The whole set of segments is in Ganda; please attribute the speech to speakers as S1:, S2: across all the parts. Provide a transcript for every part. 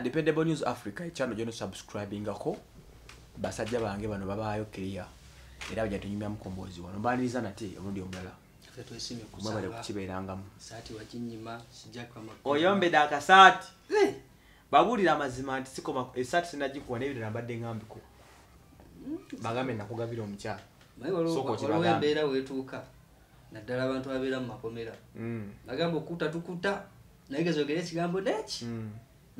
S1: dependable news africa ekyano gyono subscribingako basajja bange bano babaayo kiriya era bajja tunyumya mukombozi wano. Mbaniriza nate omulundi omulala. Mwebale kukibeerangamu oyombedde akasaati babuulira amazima nti sikoma esaati sinagikuwa nebirala mbadde ngambikuwa bagambe nakugabira omukyala. Okibagambe.
S2: embeera weetuuka naddala abantu abeera mu makomera.
S1: Mm,
S2: bagamba okuta tukuta naye gezogera ekigambo neki
S1: mm.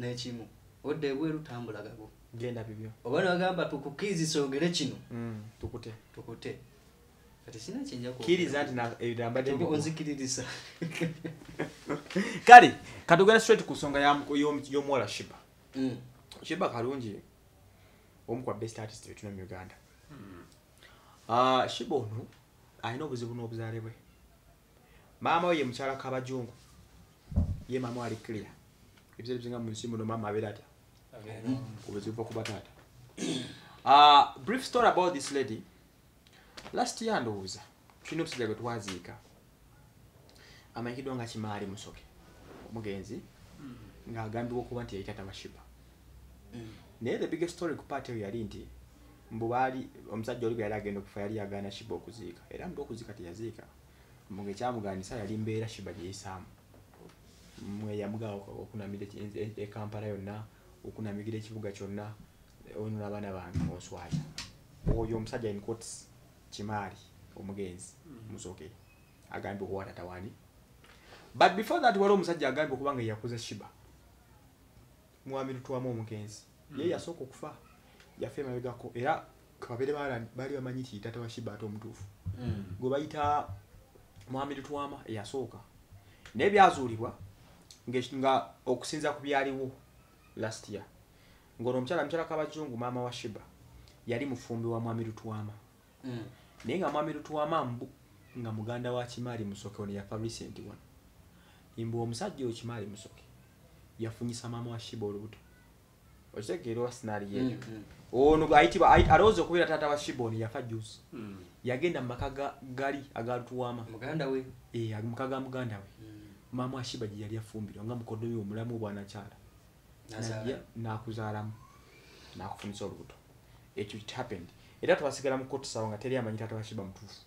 S2: N'ekimu. Odda ebweru tambula gago.
S1: Genda bibyo.
S2: Oba nebagamba tukukirizisa ogere kino?
S1: Mm, tukute.
S2: Tukute. Kati sina kyenja
S1: kiriza nti na- ebirala mbadde mbikuwa.
S2: onzikiririsa
S1: kale katugenda straight ku nsonga y'omuwala shiba
S2: Mm.
S1: shiba kalungi. Omu kwa best artist betuna mu uganda. Ah, shiba ono alina obuzibu n'obuzaale bwe. Maama we ye mukyala kabajungu. Ye maama ali clear ebiseera bisinga mu nsi muno maama abeera atya obuzibu bwokuba taata. Ah, brief story about this lady. Last year ndowooza tulina omusajja gwe twaziika amanyikiddwa nga kimaali musoke omugenzi ng'agambibwa okuba nti yayita tabashiba
S2: Mm.
S1: naye the biggest story ku paati eyo yali nti mbu baali omusajja oli gwe yali agenda okufa yali yagaana shiba okuziika. Era mbu okuziika teyaziika mbu ekyamugaanisa yali mbeera shiba gye yisaamu mwe yamugaa okunamira eki- e- e yonna okunamigira ekibuga kyonna ono n'abaana bange onswaya oyo omusajja in quotes kimaali omugenzi musoke agambye okuwa tatawani. But before that waliwo omusajja agambye okuba nga yakuza shiba. Mwami lutwamu omugenzi. Ye yasooka okufa yafa emabegako era kababeere baala- baali bamanyi ti tata wa shiba ate omutuufu.
S2: Mm.
S1: gwe bayita mwami lutwama eyasooka. Naye byazuulibwa nga okusinza ku byaliwo last year. Ng'ono omukyala mukyala kabajungu maama wa shiba yali mufumbi wa mwami lutwama.
S2: Mm.
S1: naye nga mwami lutwama mbu nga muganda wa kimaali musoke ono yafa recent wano mbu omusajja oyo kimaali musoke yafunyisa maama wa shiba olubuto. Okitegeera oba sinaali yeeyo
S2: Mm, mm.
S1: ono ayitibwa ayi- alowooza okubeera taata wa shiba ono yafa juice yagenda mu maka ga- gali agalutuwama
S2: muganda we?
S1: Eh, maka ga muganda we. Maama wa shiba gye yali afumbirwa nga mukodomi omulamu bwanakyala n'akuzaalamu. N'akufunisa olubuto. Ekyo it happened. Era twasigala mu kotusawo nga teri amanyi taata wa shiba mutuufu.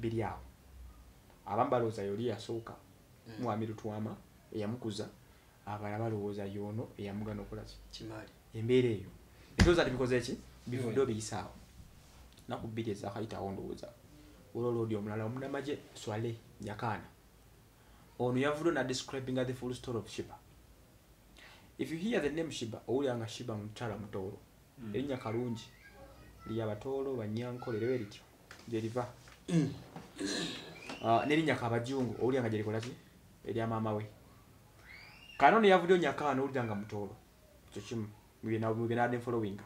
S1: Biri awo. Abamu balowooza yoli yasooka.
S2: Mm.
S1: mwami lutwama eyamukuza. Abalala balowooza yoono eyamugana
S2: kimaali
S1: embeera eyo. Netooza tibikoze ki bivuddeyo biyisaawo. Naku bbiri ezakayitawo ndowooza. Olwolodi omulala omunamagye swale nyakaana ono yavuddeyo nadescribinga the full story of shiba if you hear the name shiba owulira nga shiba mukyala mutoolo. Erinnya kalungi. Lyabatoolo banyankole lero erityo gyeriva Ah, nerinnya kabajungu owulira nga gyerikolaki erya maama we. Kano neyavuddeyo nyakaana owulira nga mutoolo. Ekyo kimu. Mubyenadde followinga.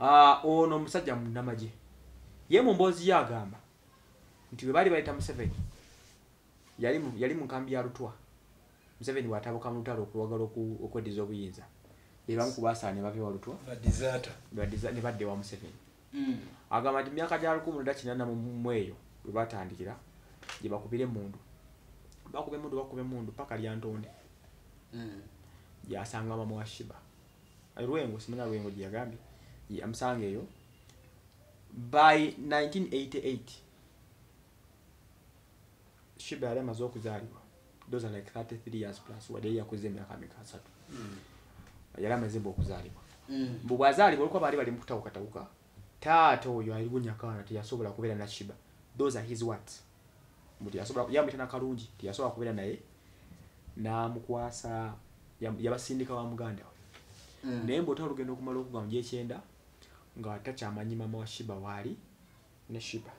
S1: Ah, ono omusajja munamagye ye mu mboozi ye agamba nti bwe baali bayita museveni yali mu- yali mu nkambi ya lutwa museveni bw'atabuka mu lutalo okwagala okweddiza obuyinza. Be bamu ku basaanye bave wa lutwa
S3: badizata
S1: Badiza- ne badde wa museveni.
S2: Mm.
S1: agamba nti myaka gya lukumi lwenda kinana mu eyo bwe batandikira gye bakubira emundu bakuba emundu bakuba emundu paka lyantonde
S2: Mm.
S1: gyasanga mama wa shiba. Lwengo simanya lwengo gye yagambye. Ye amusanga eyo by 1988 shiba yali amaze okuzaalibwa those are like 33 years plus wadde ye yakuze emyaka mm. asatu yali amazimba okuzaalibwa
S2: Mm.
S1: mbu bwazaalibwa olwokuba baali bali mukutawukatawuka taata oyo aliwo nyakaana teyasobola kubeera na shiba. Those are his words. Yamwita nakalungi teyasobola kubeera naye n'amukwasa basi yabasindika wa muganda we
S2: Mm.
S1: naye mbuotera olugendo okumala okuga mu gyekyenda nga takyamanyi mama wa shiba waali ne shiba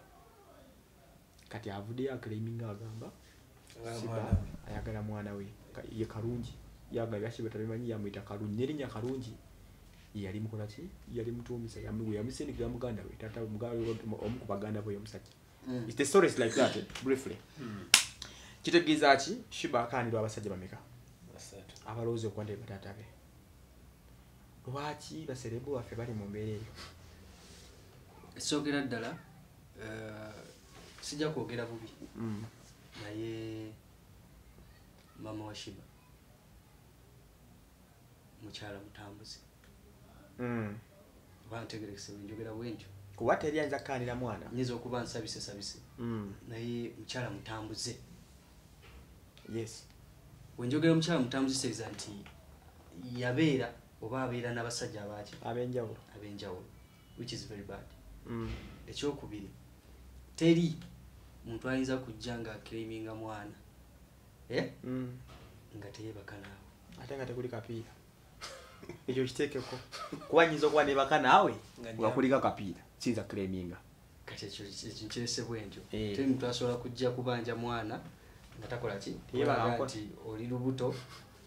S1: kati avuddeyo aclaiminga agamba ayagala mwana we. ye kalungi. Yagala shiba tabimanyi yamwita kalungi. Nerinnya kalungi. Yali mukolaki yali mutumisa yamu- yamusindikira muganda we. Tata omu ku baganda be oyo omusajja
S2: Mm.
S1: It's the stories like that eh, briefly. Kitegeeza ki? Shiba akaanirwa abasajja bameka abalowooza okuba nti bataata be. Lwaki baserebu baffe bali mu mbeera eyo?
S2: Esookera ddala eh, sijja kwogera bubi. Naye mama wa shiba. Mukyala mutambuze
S1: Mm.
S2: oba ntegerekese bwenjogera bwentyo.
S1: Kuba teri ayinza kkanira mwana?
S2: Nyinza okuba nsabise sabise
S1: Mm.
S2: naye mukyala mutambuze.
S1: Yes.
S2: Bwenjogera omukyala mutambuze kitegeeza nti yabeera oba abeera n'abasajja abaki
S1: ab'enjawulo.
S2: Ab'enjawulo which is very bad.
S1: Mm.
S2: ekyokubiri teri muntu ayinza kujja nga claiminga mwana eh?
S1: Mm.
S2: nga teyebaka naawe.
S1: Ate nga tekuli kapiira. Ekyo kiteekeko. Kuba nyinza okuba nebaka naawe
S2: Nga
S1: kuliko kapiira. Kiyinza kuleminga
S2: kati ekyo nkirese bwentyo
S1: Eh.
S2: teri muntu asobola kujja kubanja mwana nga takola ki? Nti oli lubuto.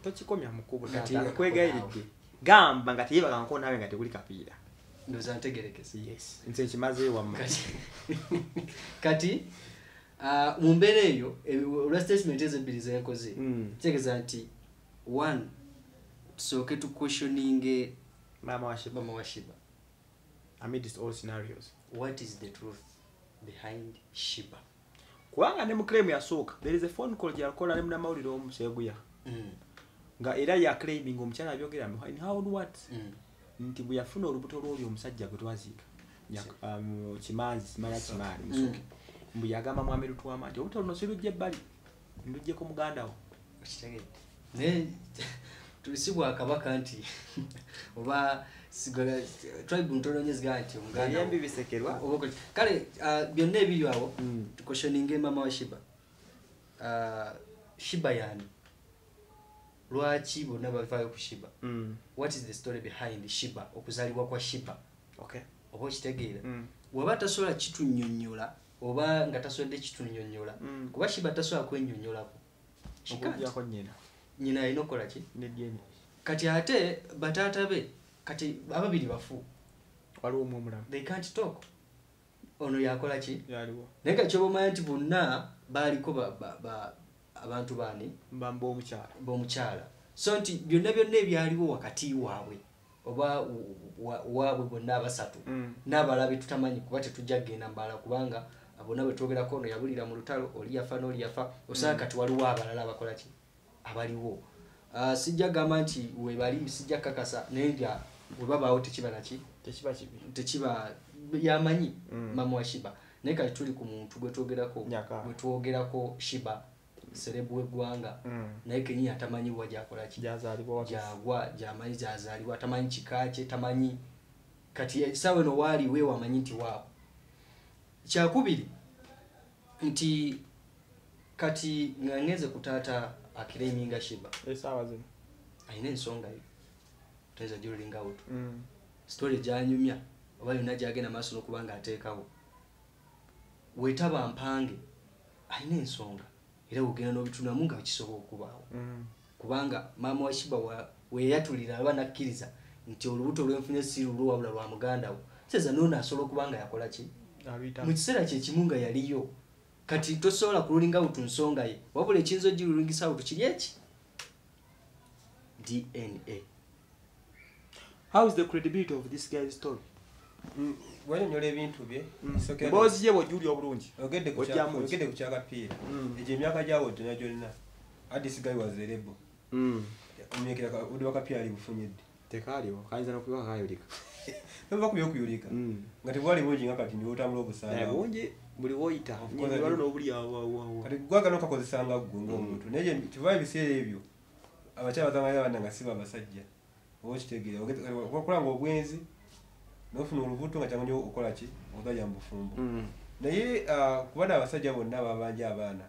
S1: Tokikomya mukubu nkwegayiridde. gamba nga teyebaka naawe nga tekuli kapiira.
S2: Ndowooza ntegerekese.
S1: Yes. Nze nkimaze wamma
S2: kati mu mbeera eyo olwa statement ezo ebbiri zenkoze
S1: Mm.
S2: kitegeeza nti one tusooke tuquestioninge mama wa shiba
S1: amidst all scenarios.
S2: What is the truth behind shiba
S1: kubanga ne mu claim yasooka there is a phone call gyakola ne munamawulire omu seguya
S2: Mm,
S1: nga era yaclaiming omukyala abyogera how what?
S2: Mm.
S1: nti bwe yafuna olubuto lwoli omusajja gwe twaziika um, kimanzi simanya kimaani
S2: Mm.
S1: musoke mbu yagamba mwami lutwama nti olubuto luno silujja ebbali? Ndujjeko muganda wo.
S2: Okitegedde naye tulisi bwakabaka nti oba tribe ntono nye zigaa nti omuganda wo-
S1: Ebyembi bisekerwa.
S2: kale ah, byonna ebiri awo
S1: Mm.
S2: tukwestioninge mama wa shiba. Ah, shiba yani lwaki bonna bavaayo ku shiba?
S1: Mm.
S2: what is the story behind shiba okuzaalibwa kwa shiba?
S1: Okay.
S2: Oba okitegeera
S1: Mm.
S2: bw'aba tasobola kitunyonnyola oba nga tasobodde kitunyonnyola
S1: Mm.
S2: kuba shiba tasobola
S1: okugyako nyina
S2: alina okukola ki? Kati ate bataata be kati ababiri bafu.
S1: Waliwo omu omulamu.
S2: They can't talk. Ono yakola ki? Naye kati kyoba omanya nti bonna baaliko ba- ba- ba- abantu baani? B'omukyala so nti byonna byonna ebyaliwo wakati waabwe oba wa- waabwe bonna abasatu
S1: Mm.
S2: n'abalala betutamanyi kuba tetujja kgenda mbala kubanga bonna bwetwogerako ono yabulira mu lutalo oli yafa n'oli yafa osanga
S1: Mm.
S2: kati waliwo abalala abakola ki? Abaliwo. Ah, sijja gamba nti webali sijja kakasa naye nga webabaawo tekiba naki
S1: tekiba kibi.
S2: Tekiba yamanyi
S1: Mm.
S2: mama wa shiba. Naye kati tuli ku muntu gwetwogerako
S1: Nyaka.
S2: gwetwogerako shiba serebu w'eggwanga
S1: Mm.
S2: naye kenyini atamanyibwa gyakola ki? Gyagwa gyamanyi gyazaalibwa tamanyi kika kye tamanyi. Kati esawa eno waali we wamanyi nti waawo kyakubiri nti kati nga ngenze ku taata akiraiminga shiba.
S1: Zino.
S2: Alina ensonga yo toyinza girulinga wutu
S1: Mm.
S2: sitole gyanyumya oba yonna gyagenda maaso n'okuba nga ateekawo. Wetaba mpange alina ensonga. Era wogenda n'obitunamu nga kisobola okubaawo.
S1: Mm.
S2: kubanga maama wa shiba weyatulira aba nakkiriza nti olubuto lwenfunye si lulwo wabula lwa muganda wo. Kiteeza noono asobola okuba nga yakola ki. Mu kiseera kyekimu nga yaliyo. Kati tosobola kululinga wutu nsonga ye. Wabula ekiyinza ogirulingisa wutu kiri eki dna
S1: how is the credibility of this guy's story?
S3: Wanyonyola ebintu bye. Sokera-
S1: emboozi ye bwojulya obulungi
S3: ogedde ku kyakapiira.
S1: Mm.
S3: egyo emyaka gyawo gyonna gyonna adis guy was erebo omyekera odi wakapiira ali bufunyidde
S1: tekaaliwo kayinza nokuba kayolika
S3: nova kubyo okuyulika nga tebwali bungi nga kati niwotambula obusaala
S1: bungi buli woyita
S3: Of course,
S1: waliwo
S3: I do.
S1: nobuli awawawa
S3: kati gwagana okakozesanga ggwe ngaomuntu naye kiva ebiseera ebyo abakyala bazamanya abana nga siba abasajja oba okitegeera okulanga obwenzi nofuna olubuto nga kyangu nyo okola ki ozaja mu bufumbo naye ah, kuba n'abasajja bonna babanja abaana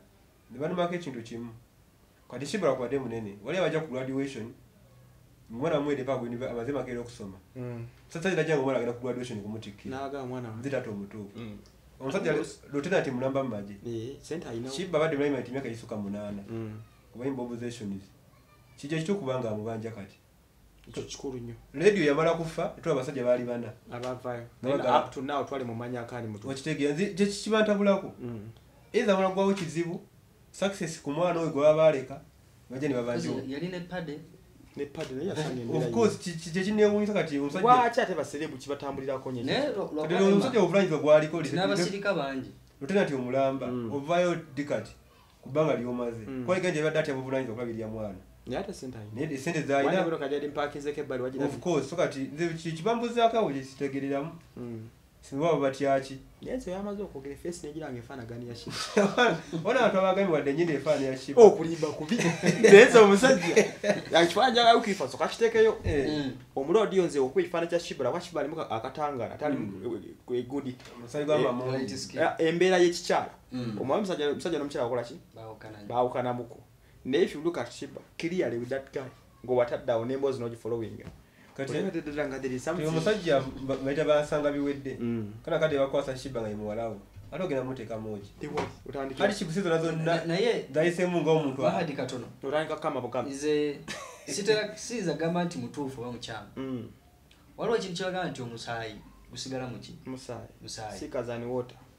S3: ne banumako ekintu kimu. Kati shibala kubadde munene wali abajja ku graduation omwana mwede pa amaze makeera okusoma. Sasa kirajja nga omwana agenda ku graduation kumutikkira
S1: naga mwana
S3: nzi tata omutuufu
S1: Mm.
S3: omusajja lieutenant mulamba mu magye kibba badde primary emyaka gisuka munaana.
S1: Mm.
S3: kuba immobilizations kijja kitukubanga amubanja kati?
S1: Kikulu nnyo.
S3: Radio yamala kufa etula abasajja baali bana.
S1: Abavayo
S3: Nabaga-
S1: up to now twali mumanya akali mutu
S3: okitegeera nzi kyekikibantabulako
S1: Mm.
S3: eza amala gwawo kizibu success ku mwana oyo gwe baba baleka bajja ne babanjawo
S2: yali ne
S1: padi naye yasanga
S3: of course ki- ki- kyekinewunyisa kati omusajja
S1: lwaki ate baserebu kibatambulirako nye
S2: naye
S3: kati omusajja obuvunanyizibwa gwaliko
S2: n'abasirika bangi.
S3: Lutenanti omulamba
S1: Mm.
S3: ovaayo dikati kubanga lyomaze.
S1: Mm.
S3: kwaligenje ebadde atya buvunanyizibwa kulabirya mwana.
S1: Naye
S3: esente zalina of course so kati kibambuzaako awo kyekitegereramu simbaba batyaki
S1: naye nze yamaze okwogera efeesi negiranga efaanaganira ki
S3: ona abantu abagambye wadde enyini efaana ya shiba
S1: okulimba kubi. Naye nze omusajja. Ekifaananyi kyagayukifa soka kiteekeyo.
S3: Eh,
S2: Mm.
S1: omuloodi nze okuba ekifaananyi kya shibula kuba shibula alimu egundi
S3: omusali gwamamundu
S2: Light skin.
S1: embeera y'ekikyala.
S2: Mm.
S1: omwami musajja n'omukyala bakola ki?
S2: Baawukana nnyo.
S1: baawukanamuko naye if you look at shiba clearly with that guy ng'owataddeawo n'emboozi n'ogifollowing
S3: omusajja ba- baita bansanga biwedde
S1: Mm.
S3: kana kati bakwasa shiba nga yemuwalawo ate ogenda muteekamu ki
S1: There was. Otandika-
S3: kati kikusi zona
S2: Na-
S3: zonna
S2: naye
S3: zayisemu ngaomuntu
S2: bahadi katono nze siyinza gamba nti mutuufu oba mukyamu
S1: Mm.
S2: waliwo ekintu kyagamba nti omusaayi gusigala muki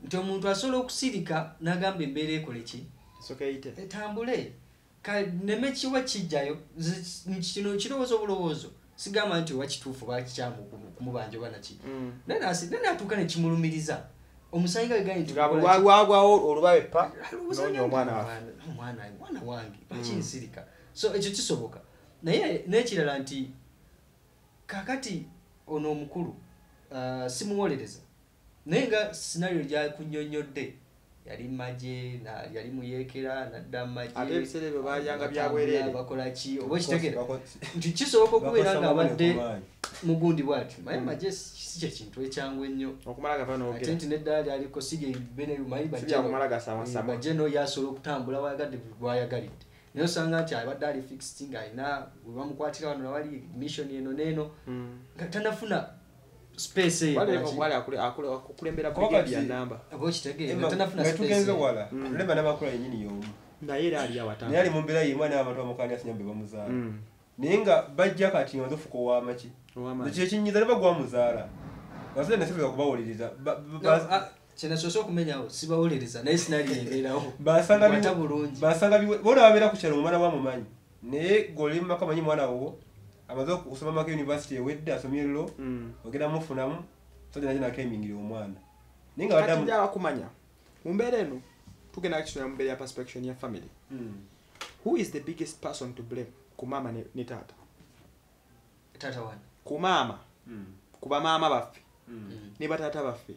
S2: nti omuntu asobola okusirika n'agamba embeera ekole ki etambule kaneme kiwa kijjayo kino kirowoozo obulowoozo sigamba nti oba kituufu oba kikyamu ku- kumubanja oba naki.
S1: Mm.
S2: naye natuuka nekimulumiriza omusanyi nga gagambye nti
S1: nga
S2: gukola
S1: bwe
S2: ki?
S1: wagwawo olubabe pa
S2: Alowooza
S1: noonya
S2: nyo
S1: omwana
S2: nti
S1: waffe.
S2: omwana mwana wange lwaki nsirika so ekyo kisoboka. Naye n'ekirala nti kakati ono omukulu ah, simuwolereza. Naye nga sinario gyakunyonyodde yali maje na- yali muyeekera nadda mumaje
S1: ate ebiseera ebyo balyanga
S2: batambula,
S1: byabwereere
S2: bakola ki oba okitegera nti kisoboka okubeera
S3: ku maanyi.
S2: mugundi bwati naye maje si kye kintu ekyangu ennyo. Ate nti neddala lyaliko si bene lumanyi
S1: Si byakumala gasamwasama.
S2: bajeno yasobola okutambula wayagadde bwayagalidde. Naye osanga nti abadde ali fixed ng'alina we bamukwatira wano nawali mission eno neeno nga tanafuna space eyo
S1: wali
S2: lwaki?
S1: okwali akule- akule- akukulembera
S3: Kuba
S1: brigade ya
S3: kati-
S1: namba
S2: oba okitegeera
S3: Emma,
S2: nga tanafuna
S3: nga
S2: space
S3: tugenze
S2: eyo.
S3: wala
S1: Mm.
S3: lemba nabakola yenyini y'omu
S1: naye era ali
S3: naye
S1: awatanga
S3: ali mu mbeera yemu ani abantu bamukanya sinyambe bamuzaala
S1: Mm.
S3: naye nga bajja kati nga nzofuka owamaki
S1: Ow'amaanyi.
S3: ekyo ekinyiza ne bagwamuzaala basajja nasobola kubawuliriza Ba- ba-
S2: No,
S3: ba-
S2: kyenasoose okumenyawo sibawolereza naye sinali embeerawo
S3: basanga
S2: bulungi
S3: basanga biwe- bona babeera ku kyalo omwana wamumanyi naye goli mumaka manyi mwana wo amaze okusoma maka university ewedde asomye lo
S1: Mm.
S3: ogenda mufunamu sajja naje nakemingire omwana. Naye nga baddamu
S1: njala kumanya mu mbeera eno tugenda kisonera mu mbeera ya perspection ya family.
S3: Mm.
S1: who is the biggest person to blame? Ku maama ne, taata.
S2: Taata wange
S1: ku maama.
S3: Mm.
S1: ku bamaama baffe. Ne bataata baffe.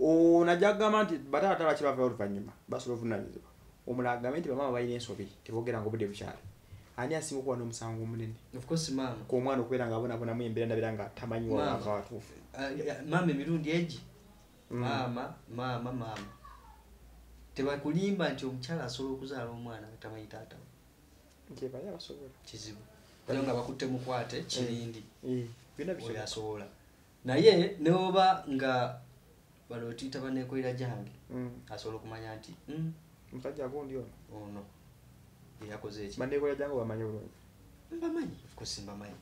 S1: Onajja kugamba nti bataata baki bava oluvannyuma basobola obuvunanyizibwa omulala agambe nti bamaama balina ensobi tebogera nga obudde bukyali ani asinga okuba n'omusango omunene?
S2: Of course maama
S1: ku omwana okubeera nga abonabonamu embeera ndabira nga tamanyi
S2: Maama.
S1: wawanga watuufu.
S2: Ah, maama emirundi egi
S1: Mm.
S2: maama maama maama tebakulimba nti omukyala asobola okuzaala omwana nga tamanyi taata we.
S1: nti bali abasobola.
S2: Kizibu. Era nga bakutte mukwate kirindi.
S1: Eh, byonna
S2: oyo
S1: bisobola.
S2: asobola. Naye neoba nga bano tuyita banekolera gyange
S1: Mm.
S2: asobola okumanya nti "Mm,
S1: omusajja agundi ono?
S2: ono yeyakoze eki
S1: bandekola jangu bamanyi bulungi.
S2: Mbamanyi of course mbamanyi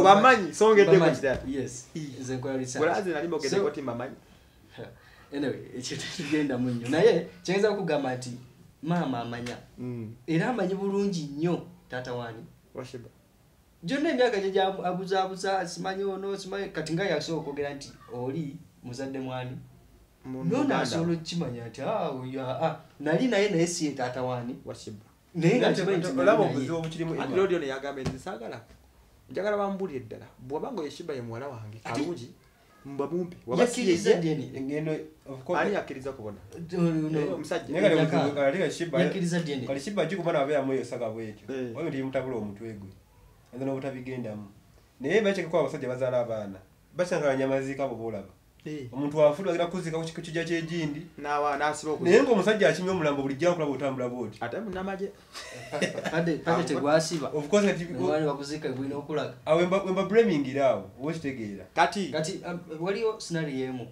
S1: obamanyi songa edde
S2: Mbamanyi.
S1: kukitala
S2: yes. Nze nkola research.
S1: bwelazi nali mbogedeko
S2: So-
S1: ti mbamanyi.
S2: Anyway ekyo tetugenda mu nnyo naye kyayinza kugamba nti maama amanya.
S1: Mm.
S2: era amanyi bulungi nnyo taata wani.
S1: Washiba
S2: gyonna emyaka gye gyabuzaabuza simanyi ono simanyi kati nga yasobola okwogera nti oli muzadde mwani? Nona asobola okukimanya nti "Ah, oyo, ah, ah, nali naye naye siye taata wani
S1: washiba
S2: naye nga
S3: Ate-
S2: kimanyi nti
S3: ate-
S2: nali
S3: olaba
S2: naye.
S3: obuzibu obukirimu
S1: ati
S3: Emma.
S1: lodi ono yagamba nti saagala njagala bambulire ddala. Bw'oba nga yeshiba ye muwala wange kalungi mbamumpe ani yakkiriza kubona?
S2: No,
S1: Eh, omusajja.
S3: naye kale
S2: Nyaka-
S3: buzibu- ate Shiba-
S2: yakkiriza dyeni
S3: kale kiba kikubana abeeramu eyo saga bwetyo
S1: Eh.
S3: oyo ntimutabula omutwe gwe enza n'obutabigendamu naye bakekeko abasajja bazaala abaana bakyangala nyamaziika abo boolaba. Omuntu afudde agenda kuziika ku kijja kyegindi naye
S1: okuza
S3: ng'omusajja akimya omulambo bulijjo akulaba otambula bwoti
S2: bulina okulaga.
S3: Awo wemba- wemba blamingira awo oba okitegeera
S1: kati
S2: kati um, waliwo scenario emu.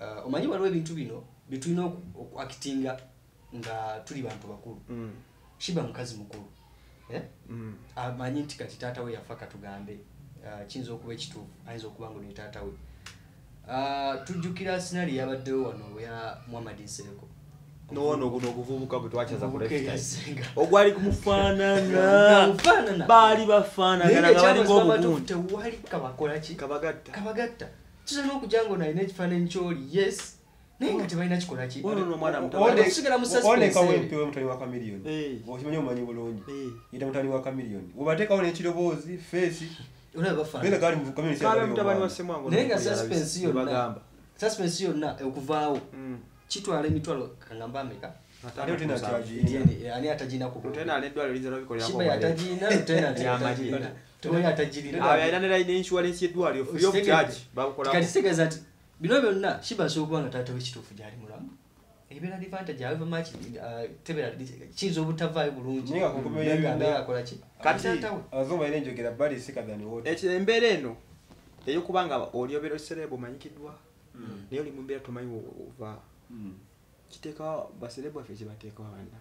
S2: Uh, omanyi waliwo ebintu bino byetulina okuakitinga nga tuli bantu bakulu.
S1: Mm,
S2: shiba mukazi mukulu. Amanyi nti kati taata we yafa katugambe uh, kiyinza okuba ekituufu ayinza okuba nga ne taata we uh, tujjukira scenario yabaddewo wano ya muhammad nsereko
S1: noono guno oguvubuka gwe twakyaza ogwali kumufaanana.
S2: Mufaanana.
S1: baali bafaanagana nga balinga obugundi
S2: tewali kabakola ki?
S1: Kabagatta.
S2: Kisobola okujja nga ono alina ekifaananyi kyoli. Yes naye nga tebalina kikola ki
S1: Ono n'omwana muto.
S2: One- okusigala mu suspense
S3: onekawo
S2: eyo.
S3: empewo mutani wa kamiliyoni
S1: Eh.
S3: okimanyi omumanyi bulungi
S1: Eh.
S3: yita mutani wa kamiliyoni obateekawo n'ekiroboozi feesi
S2: olaba
S3: genda
S2: bafaana
S3: gali mu community
S1: Kale
S3: ya
S1: mutabani wa
S3: Uganda.
S1: Ssemwango
S2: naye nga
S1: n'okuli
S2: suspense
S1: yalabise,
S2: yonna
S1: bagamba.
S2: suspense yonna okuvaawo
S1: Mm.
S2: kitwala emitwalo kangamba ameka ani atagina yatagina kati nti bino byonna asobola okuba nga taata wekituufu gyali mulamu ebeera advantage? Uh, tebera kiyinza obutavaayo bulungi?
S3: Naye nga ku nkomerero
S2: Naye nga
S3: y'ebyonna-
S2: abeera akola ki?
S1: Kati-
S2: Taata we.
S3: abazungu balina enjogera bali sikadhani wote
S1: ekyo embeera eno eyokuba nga oli obeera oserebu omanyikiddwa naye oli mu mbeera tomanyi ova kiteekawo baserebu baffe kyebateekawo banna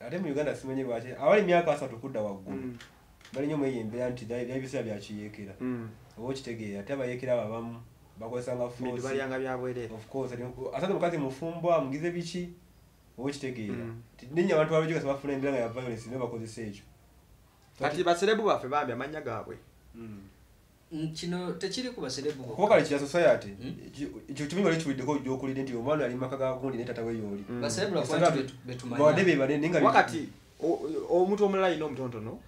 S3: ate mu uganda simanyi lwaki abali emyaka asatu kudda waggulu
S1: Mm.
S3: balinyo omweyo embeera nti byali biseera byakiyeekera oba okitegeera ate abayeekera abo abamu of course asante mukazi mufumbwa mugize biki? Oba okitegeera
S1: Mm.
S3: Ninnya abantu balojogesa bafuna embeera nga ya violence naye bakozesa ekyo.
S1: Kati baserebu baffe bambi amanya gaabwe.
S2: Mm, kino tekiri ku baserebu
S3: kuba kale kya society
S2: Mm.
S3: ekyo- kimanyi wali kiwuliddeko gyokulidde nti omwana ali maka gagundi naye tata we yooli
S1: Mm.
S2: baserebu
S3: Esanga
S2: lakwati
S3: be- bawadde
S2: betumanya.
S3: bebale naye nga
S1: wakati o- o- omuntu omulala alina omutontono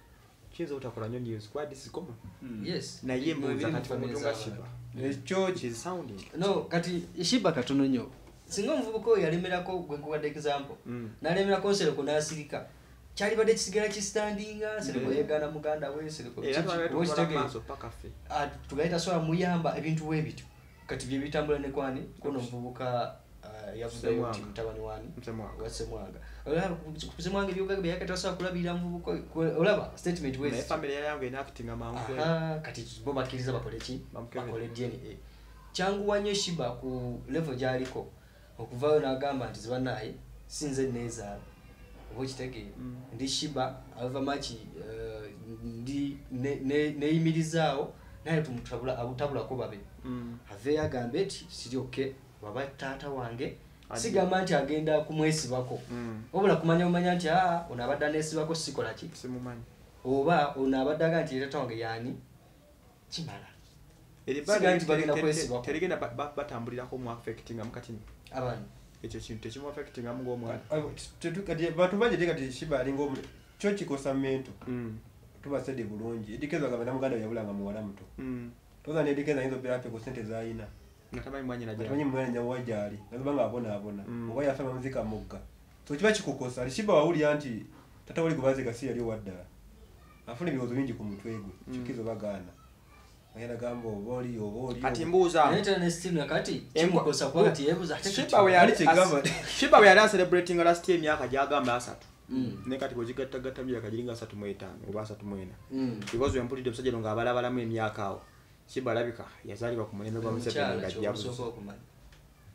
S1: kiyinza obutakola nnyo news kuba this is common
S2: yes.
S1: Naye mbuuza kati omuntu nga kiba
S3: ekyo
S1: it is sounding.
S2: No kati shiba katono nnyo singa omuvubuka oyo yalemerako gwe nkuwadde example.
S1: Mm.
S2: nalemerako nsereko n'asirika kyali badde kisigala kistandinga sereko
S1: Mm.
S2: yegaana muganda we sereko
S1: era
S2: kiki,
S1: twabadde
S2: oba
S1: tukola
S2: kitegeeza.
S1: maaso paka ffe
S2: Ah, tugaita sobola muyamba ebintu webityo kati bye bitambula ne kwani kono omuvubuka yavuddeyo
S1: Ssemwanga.
S2: nti mutabani wani.
S1: Ssemwanga.
S2: wa semwanga olaba ku semwanga ebyogaga byeyakati tasobola kulabirira muvubuka oyo. Kwe- olaba statement
S1: naye
S2: wezi
S1: famire yange enactinga mangu
S2: Aha, kati bo bakkiriza bakole ki
S1: Bamukebere.
S2: bakole dna kyanguwa nnyo shiba ku level gy'aliko okuvaayo n'agamba nti zibanaye sinze neezaala oba okitegeera ndi shiba ava maki eh, ndi naye babe. Agambe waba taata wange
S1: Adi-
S2: sigamba nti agenda kumwesibako.
S1: Mm.
S2: wabula kumanya bumanya nti aa ono abadde aneesibako sikola ki? Oba ono abadde aga nti taata wange yaani kimala.
S1: Terigenda ba- ba- batambulirako mu affectingamu kati
S2: abaana
S1: ekyo kintu tekimu affectingamu ng'omwana.
S3: Kati bantu bangi te kati shiba alinga omu kyo kikosa mento
S1: Mm.
S3: tubasedde bulungi. Edikeza gamba namuganda yabulanga muwala muto.
S1: Mm.
S3: toza nedikeza ayinza obeera ape ku sente zayina
S1: nga tamanyi mwanyina
S3: tamanyi mwana nyamuwa gyali nazoba nga abonaabona
S1: Mm.
S3: oba yafa bamuzika mugga so kiba kikukosa shiba wawulira nti tata wali gubaziga si yali owaddala afuna ebirowoozo bingi ku mutwe gwe
S1: Mm.
S3: kikizo bagaana agenda gamba oba oli oba oli
S1: kati mbuuza
S2: naye tera ne still nakati
S1: Embwa-
S2: kimukosa kuba kati yeebuza ate
S1: Shiba we
S3: Ali
S1: yali
S3: kyegamba-
S1: as- Shiba we yali acelebrating last emyaka gyagamba asatu
S2: Mm.
S1: ne kati bwegigattagatta myaka giringa asatu mu etaano oba asatu mu ena
S2: Mm.
S1: because wempulidde omusajja no ngaabalabalamu emyaka awo shiba alabika yazaalibwa ku mulembe gwa museveni nga jabuzi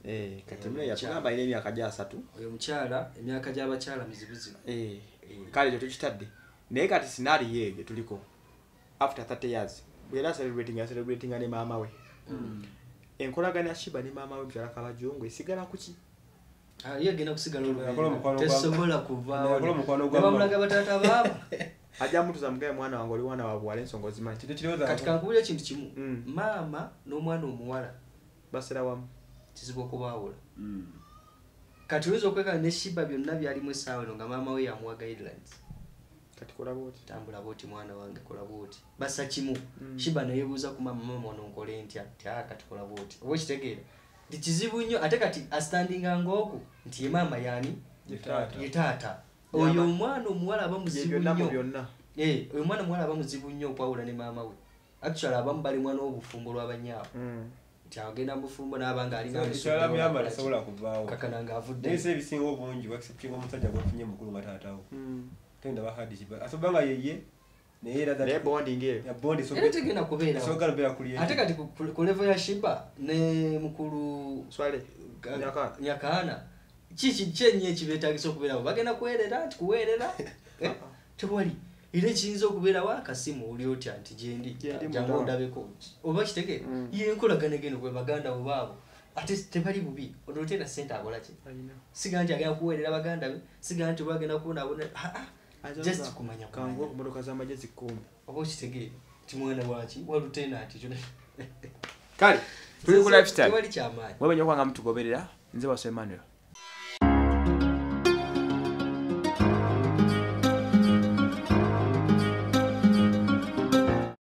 S1: Eh, kati
S2: omukyala.
S1: yatugamba alina emyaka gya asatu.
S2: Oyo omukyala emyaka gy'abakyala mizibuzibu
S1: Eh, kale ekyo tukitadde naye kati sinaariyo eyo tuliko after 30 years bwe yali acelebrating acelebratinga ne maama we.
S2: Mm.
S1: enkolagana ya shiba ne maama we mukyala kabajongo esigala kuki
S2: Ah, ye agenda kusigala tesobola kuvaawo. Nebamulaga bataata baabo
S1: ajja mutuza mugaye mwana wange oli mwana wa buwala ensonga ozimanyi
S2: kankubula ekintu kimu
S1: Mm.
S2: maama n'omwana omuwala
S1: basera wamu
S2: kizibu okubaawula
S3: Mm.
S2: kati oyinza okwekala ne shiba byonna byalimu essaawa eno nga maama we yamuwa guidelines.
S1: Kati kola bwoti.
S2: Tambula bwoti mwana wange kola bwoti. Bassa kimu
S1: Mm.
S2: shiba neyebuuza ku mama mama ono nkole ntya nti aa kati kola bwoti. Oba okitegeera nti kizibu nnyo ate kati astandinganga oku nti ye maama yaani?
S3: Ye taata.
S2: Taata oyo omwana omuwala aba muzibu nnyo. Eh, oyo omwana omuwala aba muzibu nnyo okwawula ne maama we. Actually abamu bali mwana w'obufumbo lw'abanyaabo
S1: Mm.
S2: nti agenda mu bufumbo n'aba
S3: tasobola kuvaawo.
S2: Kakana ng'avudde.
S3: Naye si ebisinga obungi wakisinga omusajja gwafunye mukulu nga taatawo.
S1: Mm.
S3: tenda bahadi kiba asoba nga yeye naye era
S1: naye bonding eyo
S3: ya bondi
S2: era tegenda kubeerawo.
S3: soga nobera kuli
S2: ate kati ku- level ya shiba ne mukulu
S1: swale
S2: Ga-
S1: Nyakaana.
S2: Nyakaana kiki kyenyi ekibeetagisa okubeerawo bagenda kuweerera nti kuweerera Eh, tewali era ekiyinza okubeerawo akasimu oli otya nti gyendi jangu
S1: mutawa.
S2: ondabeko oba kitegeera
S1: Mm.
S2: yenkolagana geno gwe baganda bo baabo. Ate tebali bubi onotyena sente akolaki
S1: Alina.
S2: siga nti agenda kuweerera baganda be siga nti oba agenda kubonaabona just kumanya
S1: kangu
S2: kumanya
S1: okumotoka z'amagezi kkumi
S2: oba okitegeera ti mwana waki wa lutenanti
S1: kale tuli ku lifestyle.
S2: tewali kyamaanyi
S1: wewe nyo kwanga mutugoberera nze wasu emmanuel